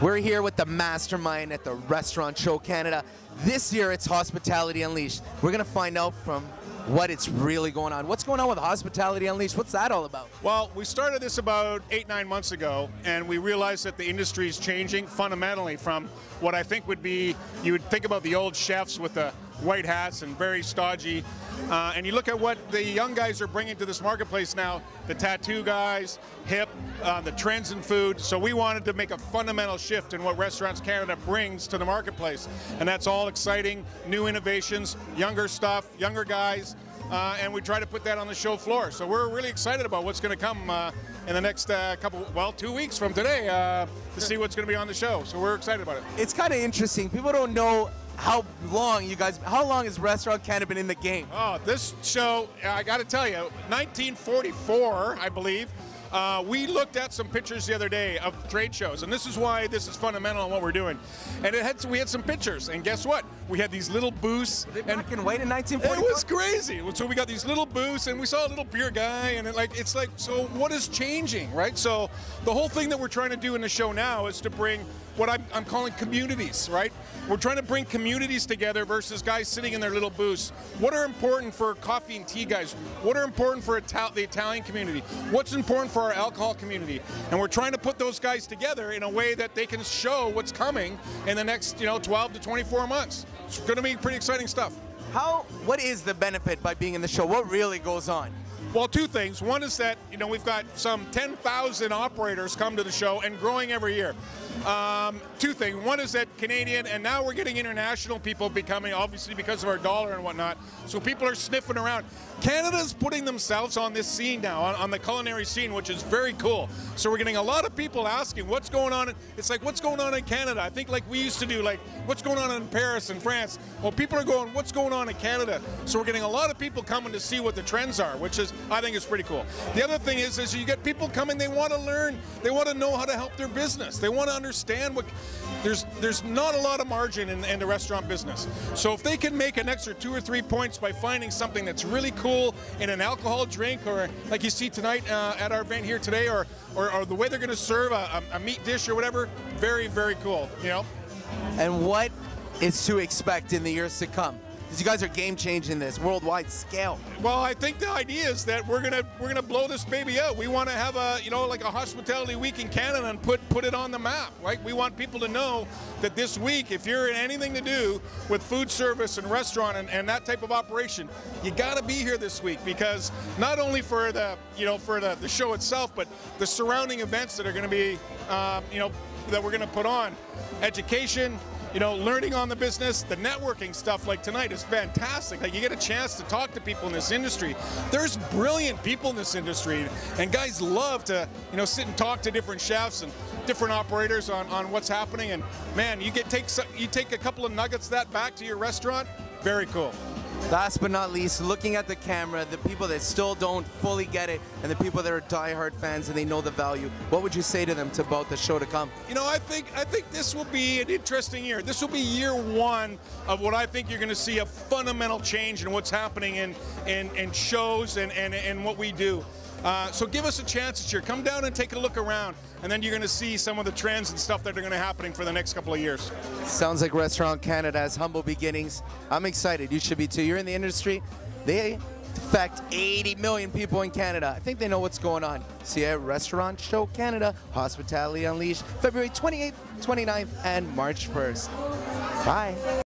We're here with the mastermind at the Restaurant Show Canada. This year it's Hospitality Unleashed. We're going to find out from what it's really going on. What's going on with Hospitality Unleashed? What's that all about? Well, we started this about eight, nine months ago, and we realized that the industry is changing fundamentally from what I think would be, you would think about the old chefs with the white hats and very stodgy. Uh, and you look at what the young guys are bringing to this marketplace now the tattoo guys, hip, uh, the trends in food. So we wanted to make a fundamental shift in what Restaurants Canada brings to the marketplace. And that's all exciting, new innovations, younger stuff, younger guys. Uh, and we try to put that on the show floor. So we're really excited about what's going to come uh, in the next uh, couple, well, two weeks from today uh, to see what's going to be on the show. So we're excited about it. It's kind of interesting. People don't know how long you guys, how long has Restaurant Canada been in the game? Oh, this show, I got to tell you, 1944, I believe. Uh, we looked at some pictures the other day of trade shows, and this is why this is fundamental in what we're doing. And it had we had some pictures, and guess what? We had these little booths. They and back in white in it was crazy. So we got these little booths, and we saw a little beer guy, and it like it's like, so what is changing, right? So the whole thing that we're trying to do in the show now is to bring what I'm, I'm calling communities, right? We're trying to bring communities together versus guys sitting in their little booths. What are important for coffee and tea guys? What are important for Ital- the Italian community? What's important for our alcohol community? And we're trying to put those guys together in a way that they can show what's coming in the next, you know, 12 to 24 months. It's going to be pretty exciting stuff. How, what is the benefit by being in the show? What really goes on? Well, two things. One is that you know we've got some 10,000 operators come to the show and growing every year. Um, two things. One is that Canadian, and now we're getting international people becoming, obviously because of our dollar and whatnot. So people are sniffing around. Canada's putting themselves on this scene now, on, on the culinary scene, which is very cool. So we're getting a lot of people asking, what's going on? It's like, what's going on in Canada? I think like we used to do, like, what's going on in Paris and France? Well, people are going, what's going on in Canada? So we're getting a lot of people coming to see what the trends are, which is, I think, it's pretty cool. The other thing is, is you get people coming, they want to learn, they want to know how to help their business, they want to understand what. There's there's not a lot of margin in, in the restaurant business. So if they can make an extra two or three points by finding something that's really cool in an alcohol drink, or like you see tonight uh, at our event here today, or or, or the way they're going to serve a, a, a meat dish or whatever, very very cool. You know. And what is to expect in the years to come? Because you guys are game changing this worldwide scale. Well, I think the idea is that we're gonna we're gonna blow this baby out. We want to have a you know like a hospitality week in Canada and put put it on the map, right? We want people to know that this week, if you're in anything to do with food service and restaurant and, and that type of operation, you got to be here this week because not only for the you know for the, the show itself, but the surrounding events that are to be um, you know that we're to put on, education, you know, learning on the business, the networking stuff like tonight is fantastic. Like you get a chance to talk to people in this industry. There's brilliant people in this industry, and guys love to, you know, sit and talk to different chefs and different operators on, on what's happening. And man, you get take you take a couple of nuggets that back to your restaurant. Very cool. Last but not least, looking at the camera, the people that still don't fully get it, and the people that are diehard fans and they know the value, what would you say to them to about the show to come? You know, I think I think this will be an interesting year. This will be year one of what I think you're going to see a fundamental change in what's happening in in, in shows and, and and what we do. Uh, so give us a chance this year. Come down and take a look around, and then you're going to see some of the trends and stuff that are going to happening for the next couple of years. Sounds like Restaurant Canada has humble beginnings. I'm excited. You should be too. You're in the industry. They affect 80 million people in Canada. I think they know what's going on. See at Restaurant Show Canada, Hospitality Unleashed, February 28th, 29th, and March 1st. Bye.